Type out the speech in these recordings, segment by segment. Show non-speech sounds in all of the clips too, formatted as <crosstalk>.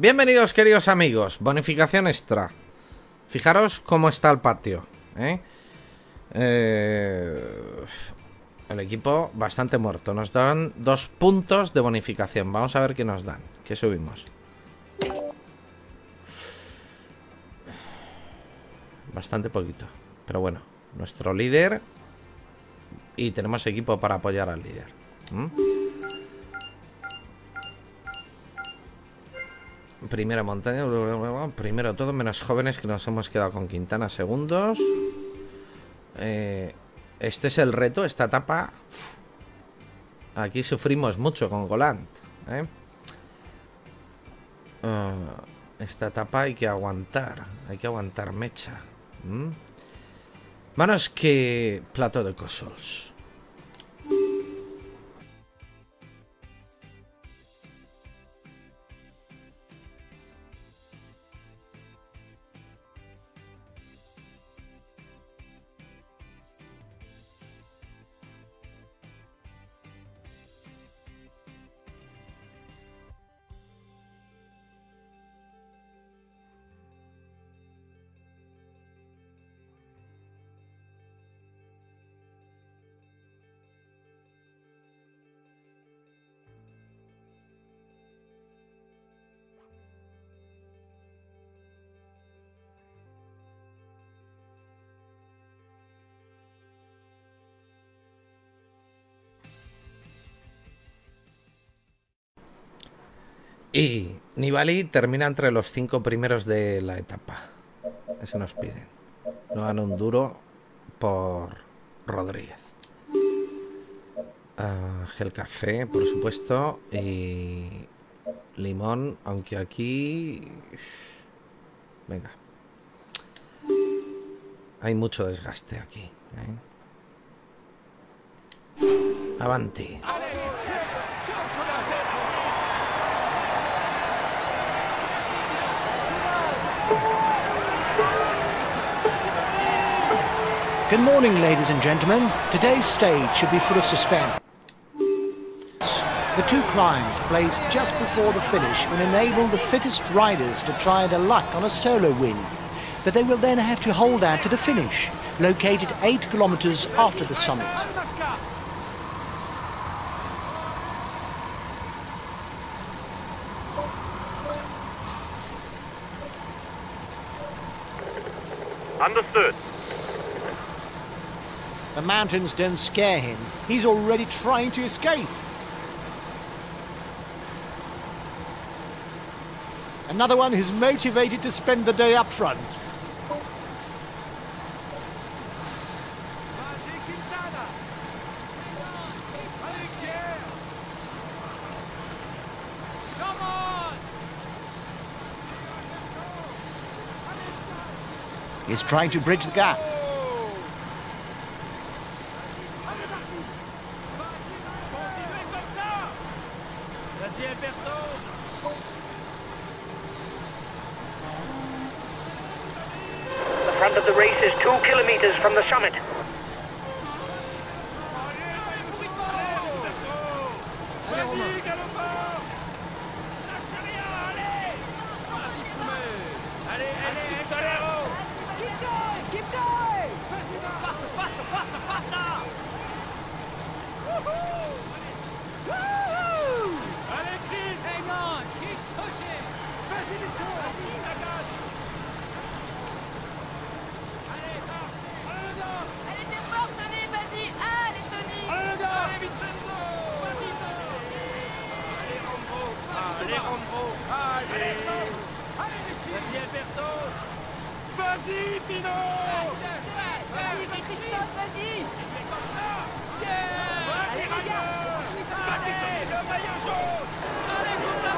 Bienvenidos queridos amigos, bonificación extra Fijaros cómo está el patio ¿eh? Eh, El equipo bastante muerto Nos dan dos puntos de bonificación Vamos a ver qué nos dan ¿Qué subimos? Bastante poquito Pero bueno, nuestro líder Y tenemos equipo para apoyar al líder ¿Mm? Primera montaña. Primero todo, menos jóvenes que nos hemos quedado con Quintana. Segundos. Eh, este es el reto, esta etapa. Aquí sufrimos mucho con Golant. ¿eh? Uh, esta etapa hay que aguantar. Hay que aguantar mecha. Manos que plato de cosos. Y Nibali termina entre los cinco primeros de la etapa. Eso nos piden. No dan un duro por Rodríguez. Uh, gel café, por supuesto. Y limón, aunque aquí... Venga. Hay mucho desgaste aquí. ¿eh? Avanti. Good morning, ladies and gentlemen. Today's stage should be full of suspense. The two climbs placed just before the finish will enable the fittest riders to try their luck on a solo win. But they will then have to hold out to the finish, located 8 kilometers after the summit. Understood. The mountains don't scare him. He's already trying to escape. Another one who's motivated to spend the day up front. He's trying to bridge the gap.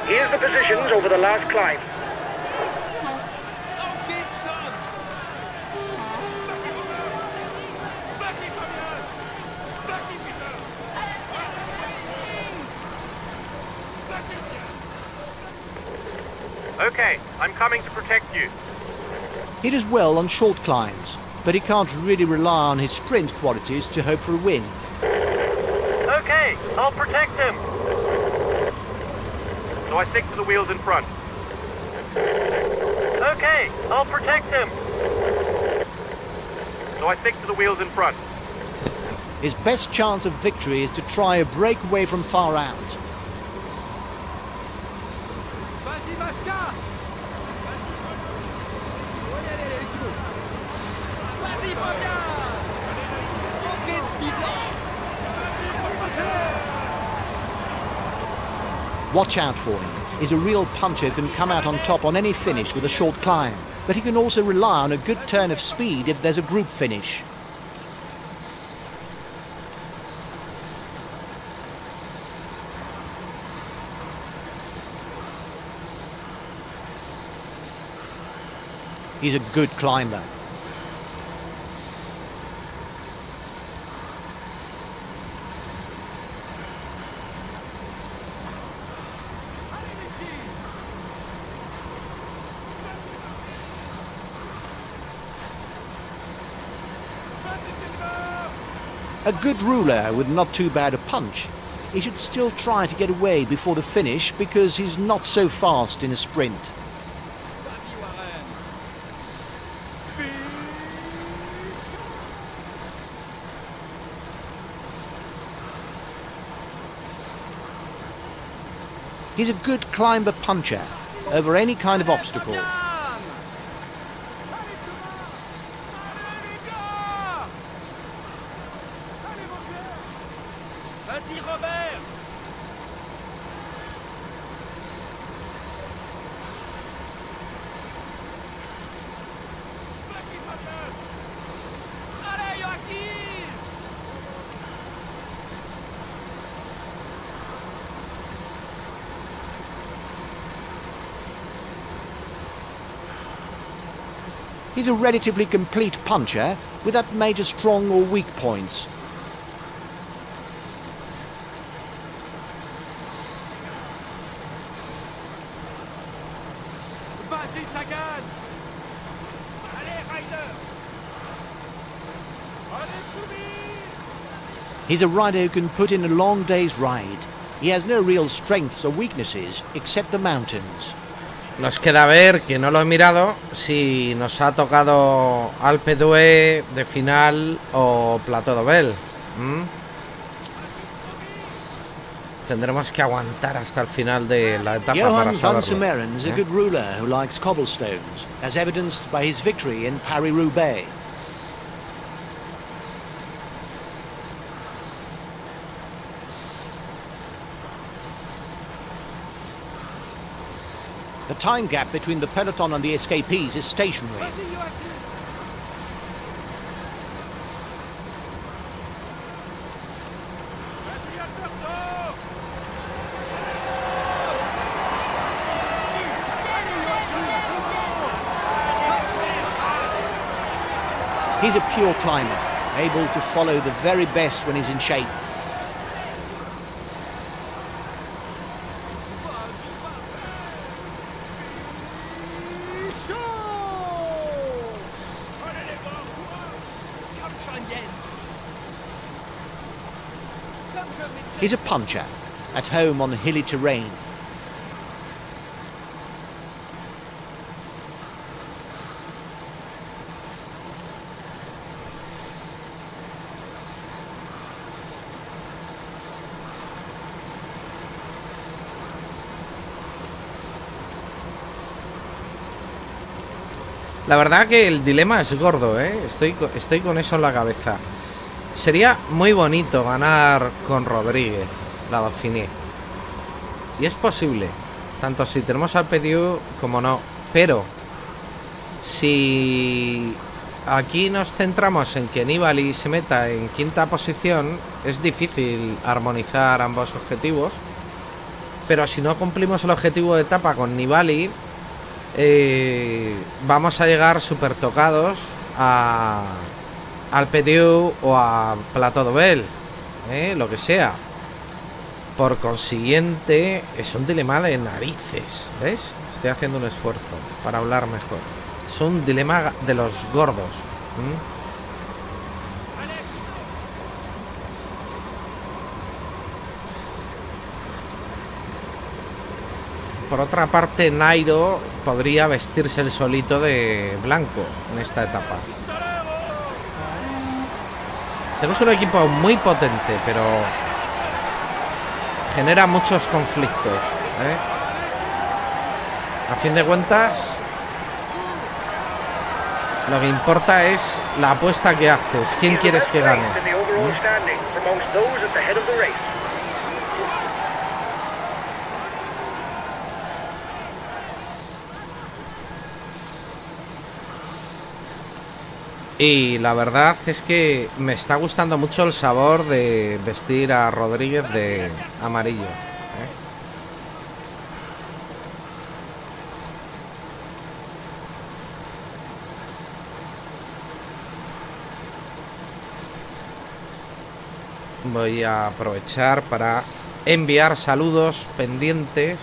Here's the positions over the last climb. Vas-y, Fabien Vas-y, Peter Vas-y, Okay, I'm coming to protect you. He does well on short climbs, but he can't really rely on his sprint qualities to hope for a win. Okay, I'll protect him so I stick to the wheels in front. Okay, I'll protect him. So I stick to the wheels in front. His best chance of victory is to try a breakaway from far out. Watch out for him. He's a real puncher who can come out on top on any finish with a short climb. But he can also rely on a good turn of speed if there's a group finish. He's a good climber. A good ruler with not too bad a punch. He should still try to get away before the finish because he's not so fast in a sprint. He's a good climber puncher over any kind of obstacle. He's a relatively complete puncher without major strong or weak points. Vas-y, Sagan Allez, Ryder Allez, Toumi He's a rider who can put in a long day's ride. He has no real strengths or weaknesses except the mountains. Nos queda ver, que no lo he mirado, si nos ha tocado Alpe d'Huez de final o Plateau d'Obel. ¿m? Tendremos que aguantar hasta el final de la etapa para Johan van saberlo. Sumeren's a good ruler who likes cobblestones, as evidenced by his victory in Paris-Roubaix. The time gap between the peloton and the escapees is stationary. He's a pure climber, able to follow the very best when he's in shape. He's a puncher, at home on hilly terrain. La verdad que el dilema es gordo, ¿eh? Estoy, estoy con eso en la cabeza. Sería muy bonito ganar con Rodríguez, la Dauphiné. Y es posible, tanto si tenemos al PDU como no. Pero, si aquí nos centramos en que Nibali se meta en quinta posición, es difícil armonizar ambos objetivos. Pero si no cumplimos el objetivo de etapa con Nibali, eh, vamos a llegar súper tocados a, al PDU o a Plateau d'Obel, ¿eh? lo que sea. Por consiguiente, es un dilema de narices, ¿ves? Estoy haciendo un esfuerzo para hablar mejor. Es un dilema de los gordos. Por otra parte, Nairo podría vestirse el solito de blanco en esta etapa. Tenemos un equipo muy potente, pero genera muchos conflictos. ¿eh? A fin de cuentas, lo que importa es la apuesta que haces. ¿Quién quieres que gane? In the overall standings amongst those at the head of the race. Y la verdad es que me está gustando mucho el sabor de vestir a Rodríguez de amarillo. ¿eh? Voy a aprovechar para enviar saludos pendientes.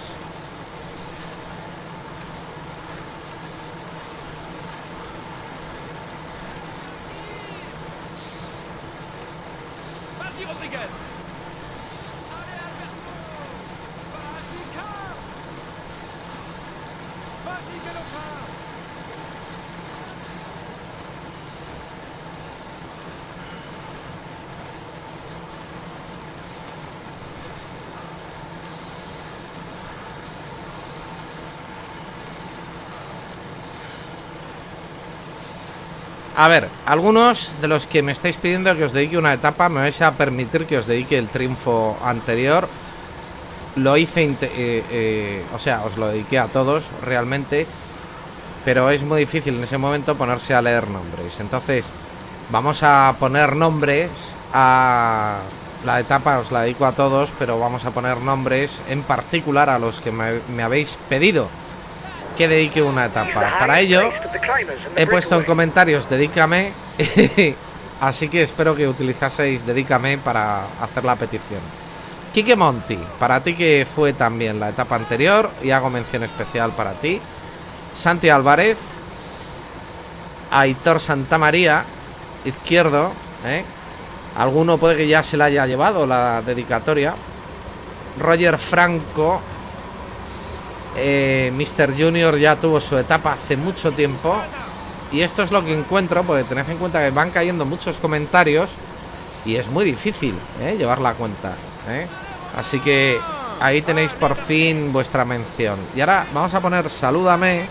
A ver, algunos de los que me estáis pidiendo que os dedique una etapa, me vais a permitir que os dedique el triunfo anterior. Lo hice, eh, eh, o sea, os lo dediqué a todos realmente, pero es muy difícil en ese momento ponerse a leer nombres. Entonces, vamos a poner nombres a la etapa, os la dedico a todos, pero vamos a poner nombres en particular a los que me habéis pedido que dedique una etapa. Para ello, He puesto en comentarios dedícame. <laughs> así que espero que utilizaseis dedícame para hacer la petición. Quique Monti, para ti que fue también la etapa anterior y hago mención especial para ti. Santi Álvarez, Aitor Santamaría, izquierdo, ¿eh? Alguno puede que ya se la haya llevado la dedicatoria. Roger Franco, eh, Mr. Junior ya tuvo su etapa hace mucho tiempo. Y esto es lo que encuentro, porque tened en cuenta que van cayendo muchos comentarios y es muy difícil ¿eh? llevar la cuenta. ¿eh? Así que ahí tenéis por fin vuestra mención. Y ahora vamos a poner salúdame.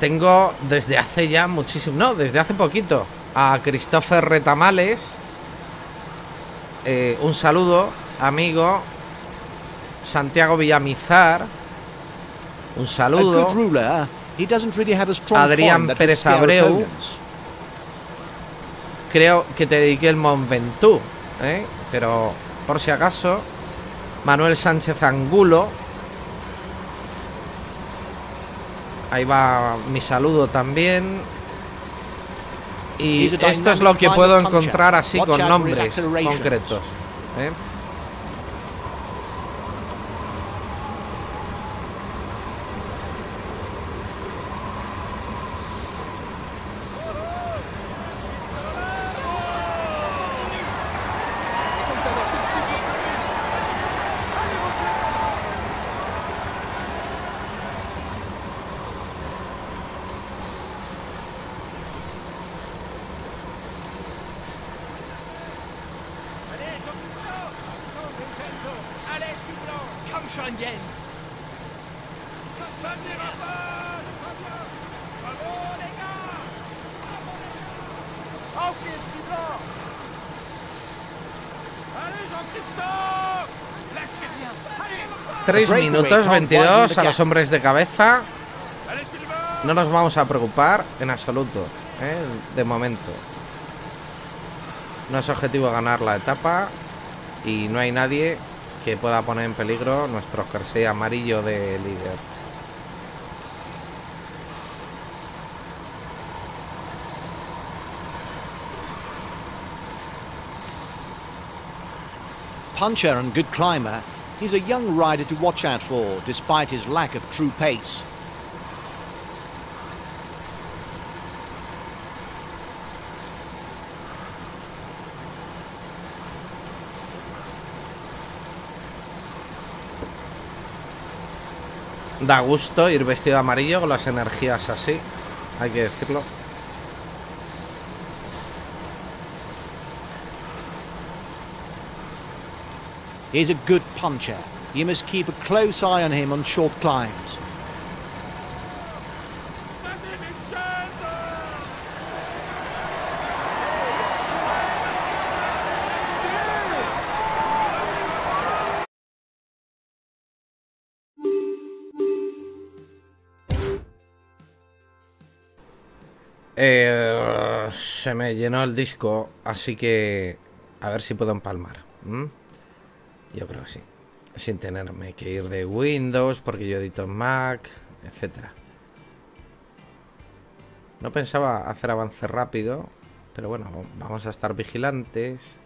Tengo desde hace ya muchísimo, no, desde hace poquito, a Christopher Retamales. Eh, un saludo, amigo. Santiago Villamizar. Un saludo. good ruler, he doesn't really have a strong Adrián Pérez Abreu. Creo que te dediqué el Mont Ventoux, ¿eh? Pero por si acaso. Manuel Sánchez Angulo. Ahí va mi saludo también. Y esto es lo que puedo encontrar así con nombres concretos. ¿eh? 3 breakaway minutos can't 22 widen a los hombres de cabeza. No nos vamos a preocupar en absoluto, ¿eh? de momento. No es objetivo ganar la etapa y no hay nadie que pueda poner en peligro nuestro jersey amarillo de líder. Puncher and good climber, He's a young rider to watch out for, despite his lack of true pace. Da gusto ir vestido amarillo con las energías así, hay que decirlo. He's a good puncher. You must keep a close eye on him on short climbs. Eh, se me llenó el disco, así que a ver si puedo empalmar. ¿m? Yo creo que sí. Sin tenerme que ir de Windows, porque yo edito Mac, etcétera. No pensaba hacer avance rápido, pero bueno, vamos a estar vigilantes.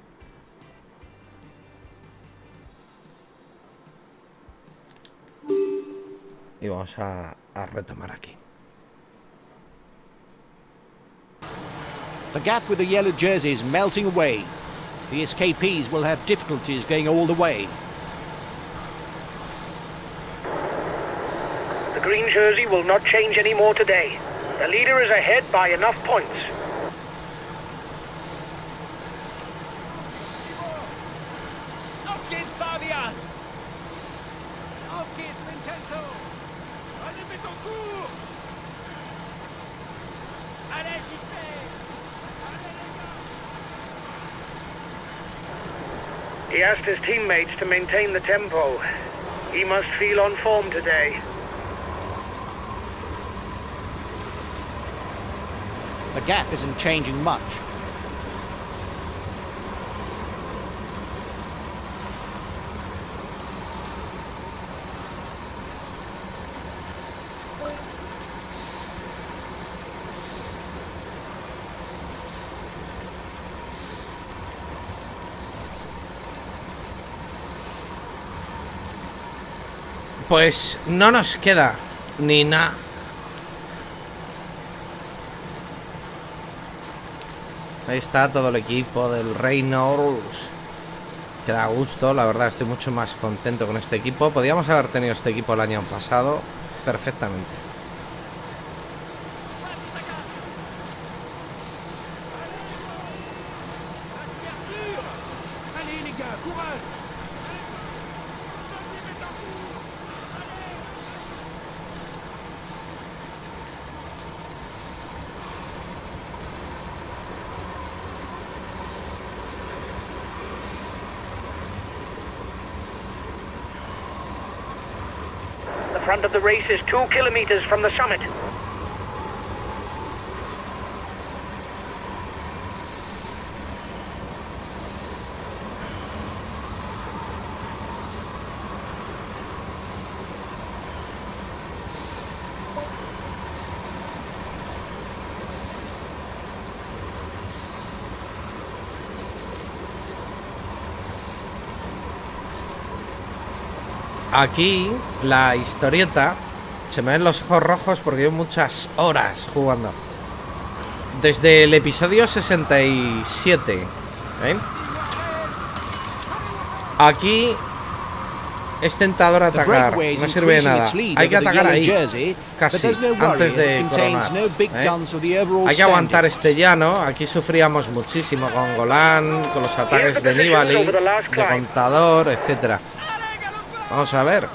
Y vamos a retomar aquí. The gap with the yellow jersey is melting away. The escapees will have difficulties going all the way. The green jersey will not change any more today. The leader is ahead by enough points. To maintain the tempo. He must feel on form today. The gap isn't changing much. Pues no nos queda ni nada. Ahí está todo el equipo del Reynolds. Que da gusto, la verdad estoy mucho más contento con este equipo. Podríamos haber tenido este equipo el año pasado perfectamente. Race is two kilometers from the summit. Aquí la historieta se me ven los ojos rojos porque llevo muchas horas jugando. Desde el episodio 67. ¿eh? Aquí es tentador atacar, no sirve de nada. Hay que atacar ahí, casi, antes de coronar. ¿eh? Hay que aguantar este llano. Aquí sufríamos muchísimo con Golán, con los ataques de Nibali, de Contador, etcétera. Vamos a ver.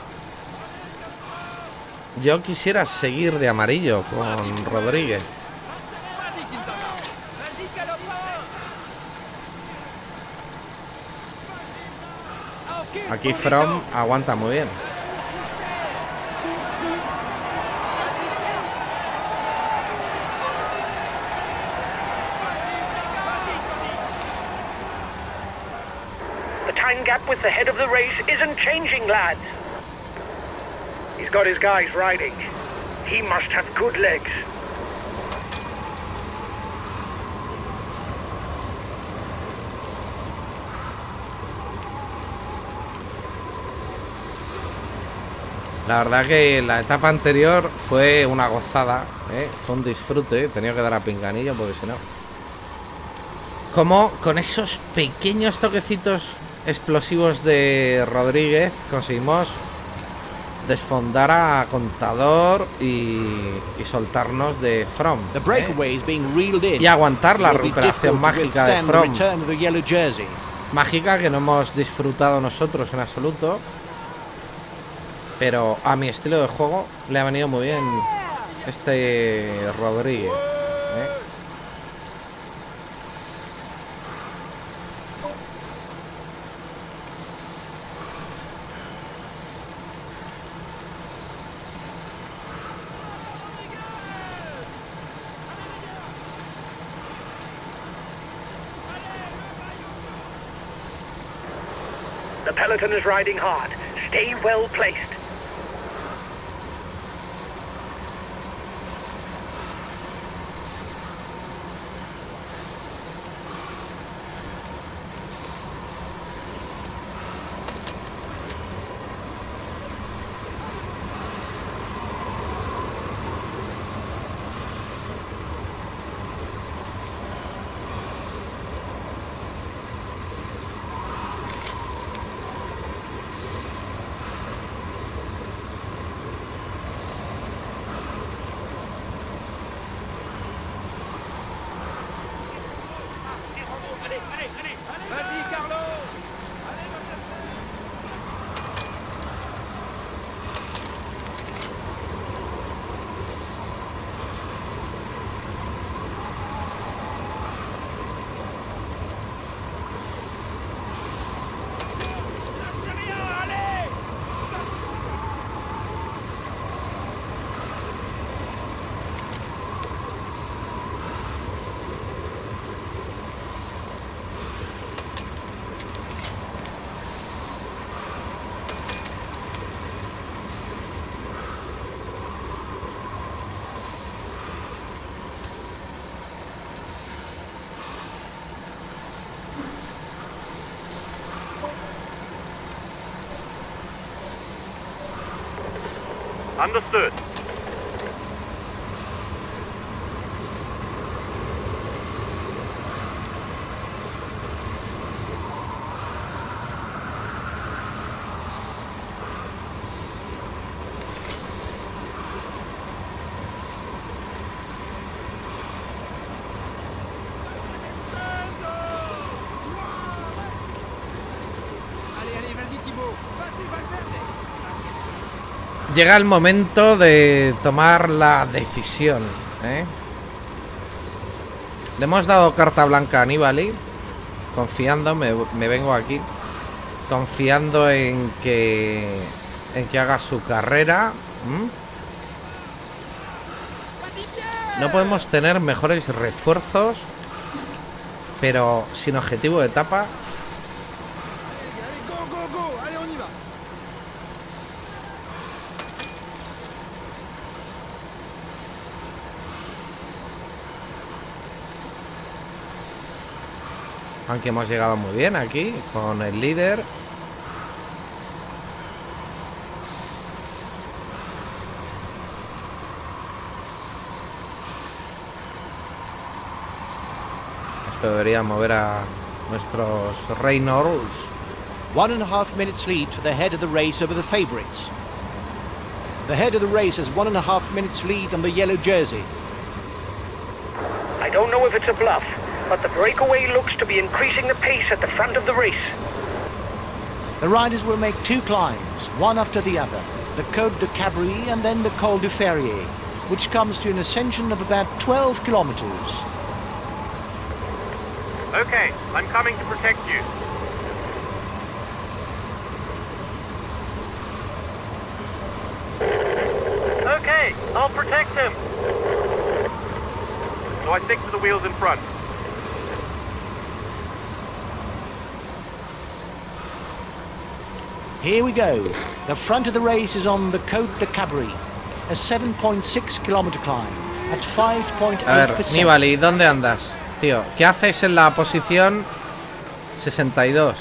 Yo quisiera seguir de amarillo con Rodríguez. Aquí! From aguanta muy bien. Time gap with the head of the race isn't changing, lads. He's got his guys riding. He must have good legs. La verdad que la etapa anterior fue una gozada, ¿eh? fue un disfrute. Tenía que dar a pinganillo porque si no. Como con esos pequeños toquecitos explosivos de Rodríguez conseguimos desfondar a Contador y, y soltarnos de From. The ¿eh? Y aguantar la recuperación mágica de From. Mágica que no hemos disfrutado nosotros en absoluto. Pero a mi estilo de juego le ha venido muy bien este Rodríguez. ¿eh? The peloton is riding hard. Stay well placed. Understood. Llega el momento de tomar la decisión. ¿eh? Le hemos dado carta blanca a Nibali. Confiando, me, vengo aquí. Confiando en que. En que haga su carrera. No podemos tener mejores refuerzos. Pero sin objetivo de etapa. Allez, go, go, go Allez, on y va Aunque hemos llegado muy bien aquí con el líder. Esto debería mover a nuestros Reynolds. One and a half minutes lead for the head of the race over the favourites. The head of the race has one and a half minutes lead on the yellow jersey. I don't know if it's a bluff, but the breakaway looks to be increasing the pace at the front of the race. The riders will make two climbs, one after the other. The Côte de Cabri and then the Col du Ferrier, which comes to an ascension of about 12 kilometres. Okay, I'm coming to protect you. Okay, I'll protect him. So I stick to the wheels in front. Here we go. The front of the race is on the Côte de Cabri, a 7.6 kilometre climb at A ver, 5.8%. Nibali, ¿dónde andas? Tío, ¿qué haces en la posición 62?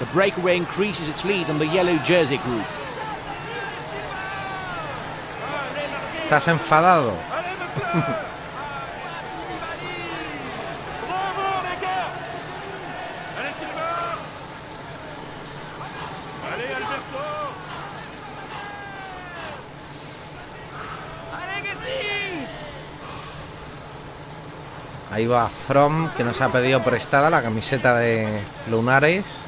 The breakaway increases its lead on the yellow jersey group. ¿Estás enfadado? <laughs> Ahí va From, que nos ha pedido prestada la camiseta de Lunares.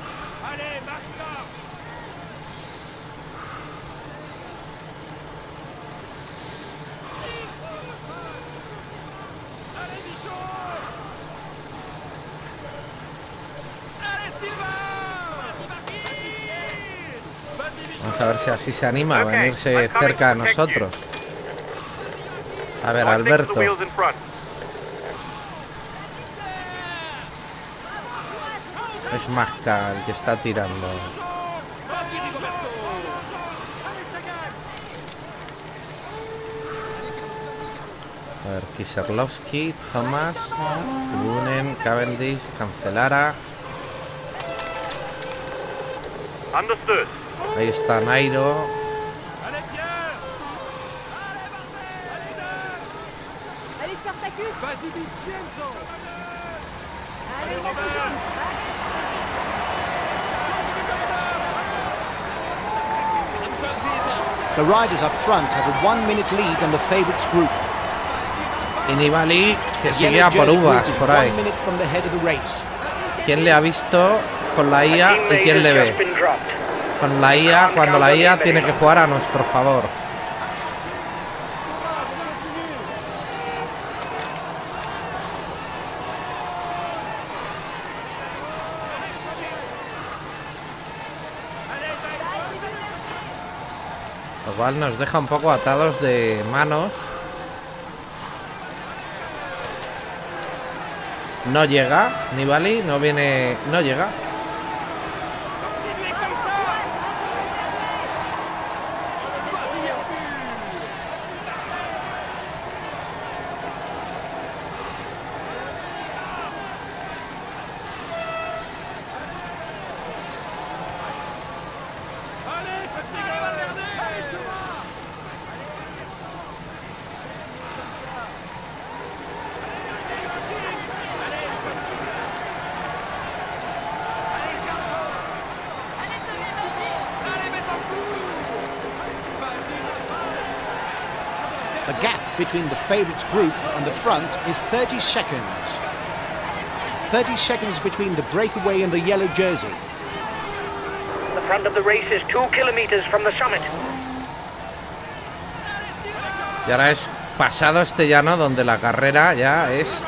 Vamos a ver si así se anima a venirse cerca you. nosotros. A ver, Alberto. wheels in front. Es Masca el que está tirando. A ver, Thomas, Turunen, Cavendish, Cancelara. Understood. Ahí está Nairo. Allez, The riders up front have a one-minute lead on the favourites group. Y Nibali, que sigue Yellow a por uvas por ahí. ¿Quién le ha visto con la IA y quién le ve? Con la IA, cuando la IA tiene que jugar a nuestro favor. Lo nos deja un poco atados de manos. No llega, Nibali, no viene, no llega. Gap between the favourites group and the front is 30 seconds. 30 seconds between the breakaway and the yellow jersey. The front of the race is two kilometers from the summit. Y ahora es pasado este llano donde la carrera ya es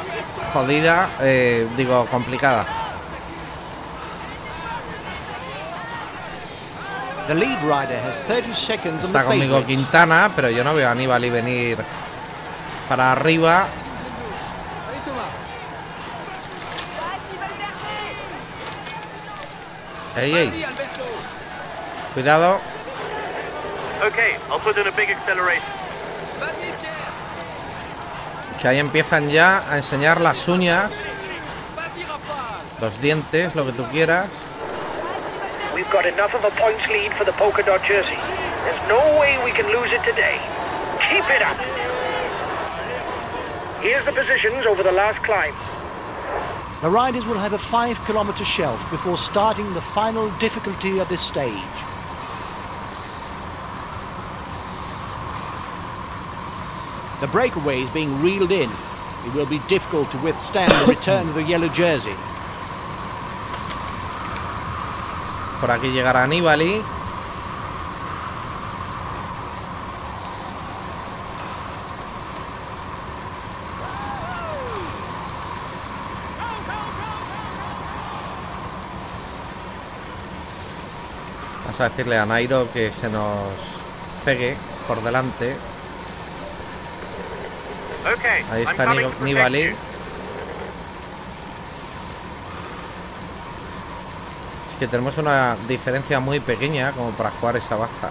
jodida, eh, digo, complicada. Está the conmigo. Quintana, pero yo no veo a Nibali venir para arriba. Ey, ey, cuidado. Que ahí empiezan ya a enseñar las uñas, los dientes, lo que tú quieras. Got enough of a points lead for the polka dot jersey. There's no way we can lose it today. Keep it up. Here's the positions over the last climb. The riders will have a 5 kilometre shelf before starting the final difficulty of this stage. The breakaway is being reeled in. It will be difficult to withstand the return of the yellow jersey. Por aquí llegará Nibali. Vamos a decirle a Nairo que se nos pegue por delante. Ahí está Nibali. you. Es que tenemos una diferencia muy pequeña como para jugar esa baza.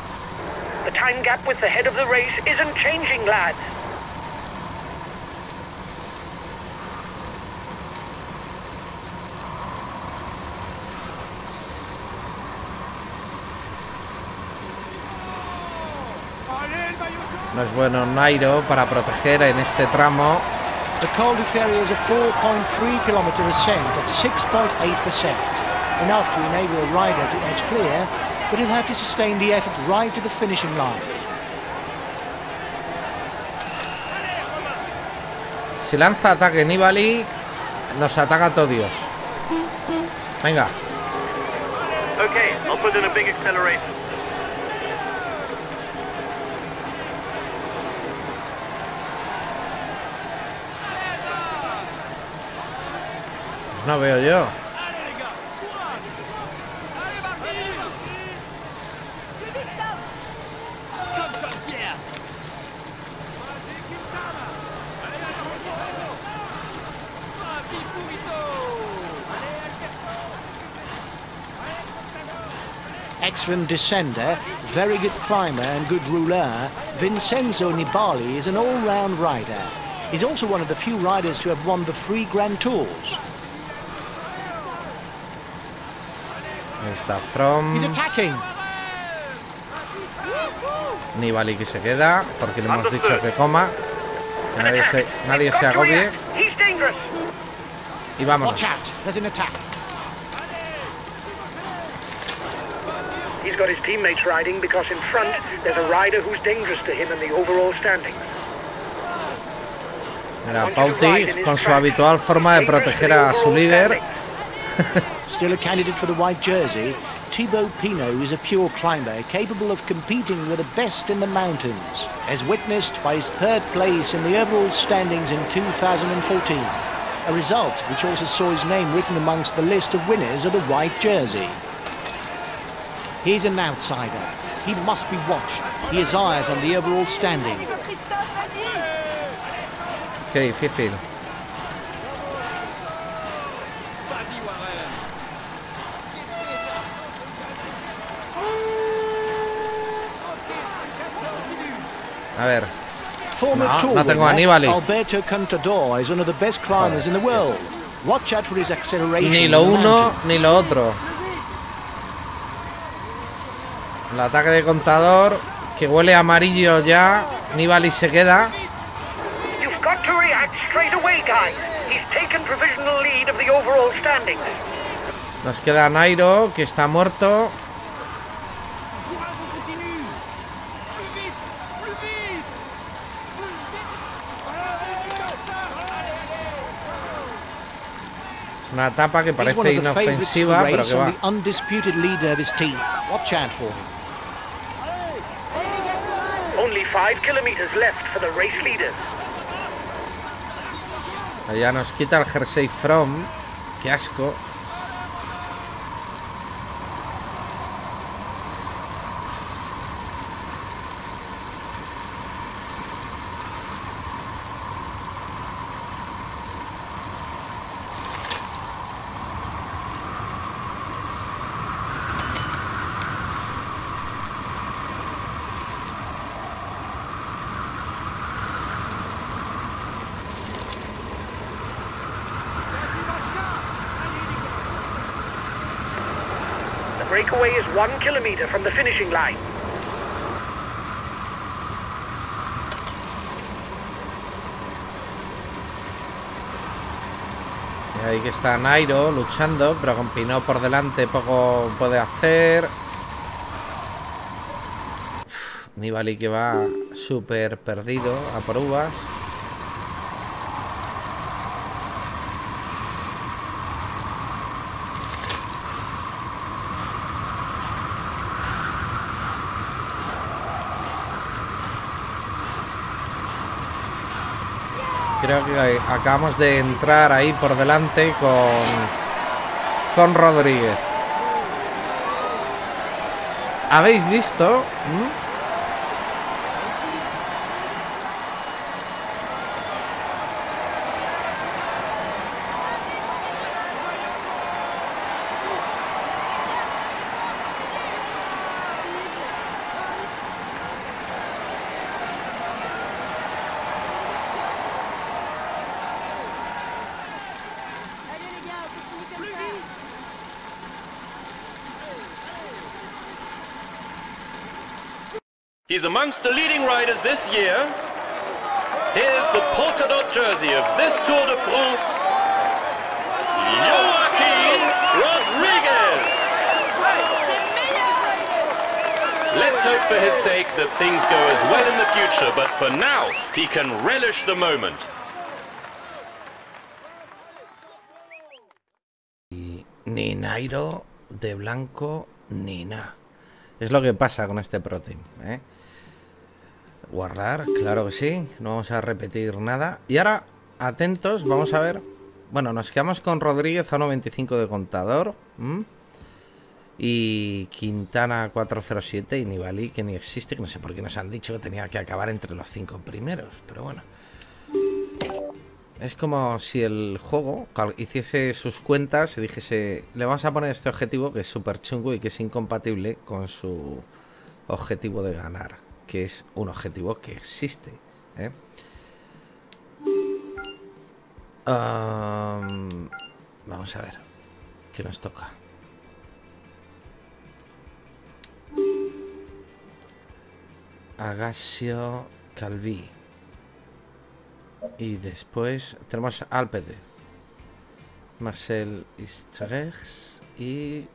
The time gap with the head of the race isn't changing, lads. Allez, le maillot jaune No es bueno Nairo para proteger en este tramo. The Col du Ferry is a 4.3 kilometre ascent at 6.8%, enough to enable a rider to edge clear but he'll have to sustain the effort right to the finishing line. Si lanza ataque Nibali, nos ataca todo Dios. Venga, Okay, I'll put in a big acceleration. no veo yo. Contador Excellent descender, very good climber and good rouleur, Vincenzo Nibali is an all-round rider. He's also one of the few riders to have won the three Grand Tours. Ahí está From. He's attacking. Nibali que se queda, porque le hemos dicho que coma. Que nadie se, nadie se agobie. He's dangerous. Y vámonos. Watch out, there's an attack. Got his teammates riding because in front there's a rider who's dangerous to him in the overall standings. Mira, Pauti con su habitual forma de proteger a su líder. Still a candidate for the white jersey, Thibaut Pinot is a pure climber capable of competing with the best in the mountains, as witnessed by his third place in the overall standings in 2014. A result which also saw his name written amongst the list of winners of the white jersey. He's an outsider. He must be watched. He has eyes on the overall standing. Okay, vas-y Qué difícil. Vas-y Warren A ver, Former No, tour no tengo winner, a Nibali. Alberto Contador is one of the best climbers in the world. Watch out for his acceleration. ni lo uno ni lo otro. El ataque de contador que huele a amarillo ya. Nibali se queda. Nos queda Nairo que está muerto. Es una etapa que parece inofensiva, pero que va. and the undisputed leader of his team. Watch out for him. Only five kilometers left for the race leaders. Allá nos quita el jersey From. Qué asco. Breakaway is one kilometer from the finishing line. Y ahí que está Nairo luchando, pero con Pinot por delante poco puede hacer. Uf, Nibali que va súper perdido a por uvas. Creo que acabamos de entrar ahí por delante con, con Rodríguez. ¿Habéis visto? ¿Mm? He's amongst the leading riders this year. Here's the polka dot jersey of this Tour de France, Joaquin Rodriguez. Meilleur hope for his sake that things go as well in the future, but for now, he can relish the moment. Ni Nairo de blanco ni nada. Es lo que pasa con este Pro Team, ¿eh? Guardar, claro que sí. No vamos a repetir nada. Y ahora, atentos, vamos a ver. Bueno, nos quedamos con Rodríguez a 1.25 de contador. Y Quintana 407 y Nibali, que ni existe, que no sé por qué nos han dicho que tenía que acabar entre los cinco primeros. Pero bueno. Es como si el juego hiciese sus cuentas y dijese, le vamos a poner este objetivo que es súper chungo y que es incompatible con su objetivo de ganar, que es un objetivo que existe. ¿eh? Am, vamos a ver, ¿qué nos toca? Agasio Calvi. Y después tenemos Alpede. Marcel Istrex y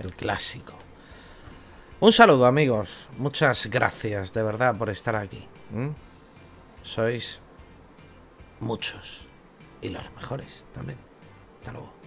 el clásico. Un saludo amigos, muchas gracias de verdad por estar aquí. Sois muchos y los mejores también. Hasta luego.